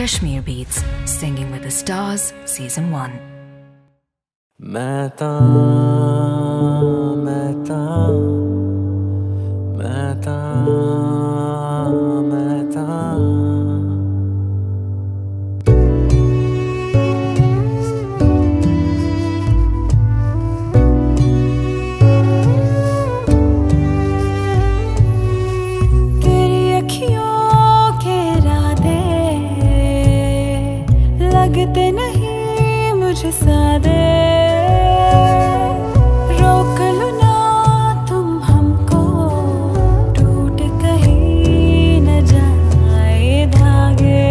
Kashmir Beats, Singing with the Stars, Season 1. लगते नहीं मुझे सादे। रोक लो ना तुम हमको, टूट कहीं न जाए धागे।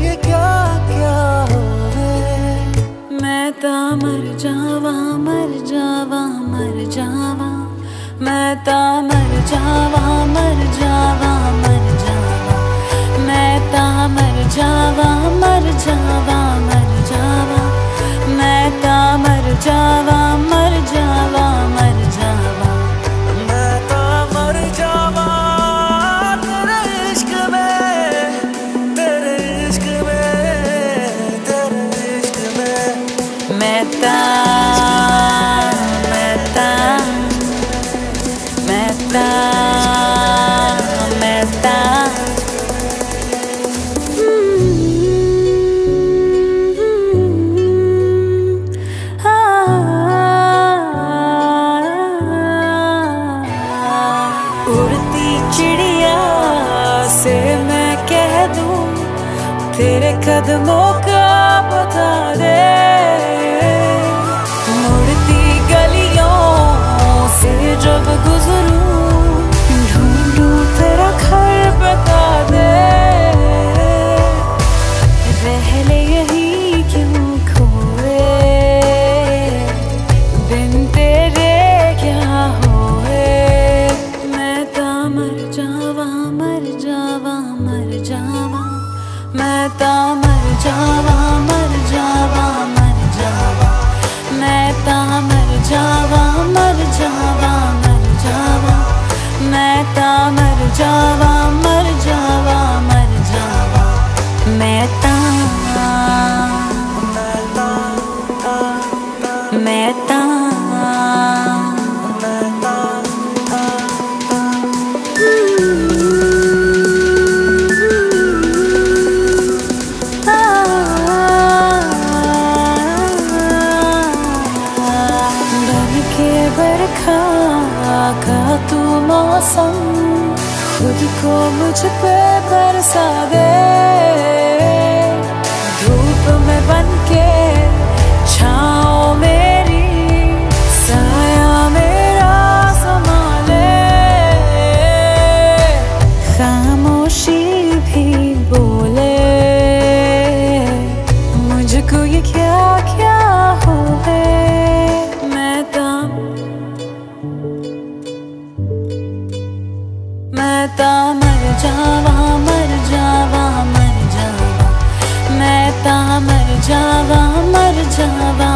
ये क्या मैं ता मर जावा मर जावा मर जावा। मैं ता मर जावा मर जावा मर मैं उड़ती चिड़िया से मैं कह दूँ तेरे कदमों का ता मर जावा मर जावा मर जावा मैं ता मर जावा। मौसम खुद को मुझ पे बरसा दे। धूप में बन के जावा मर जावा।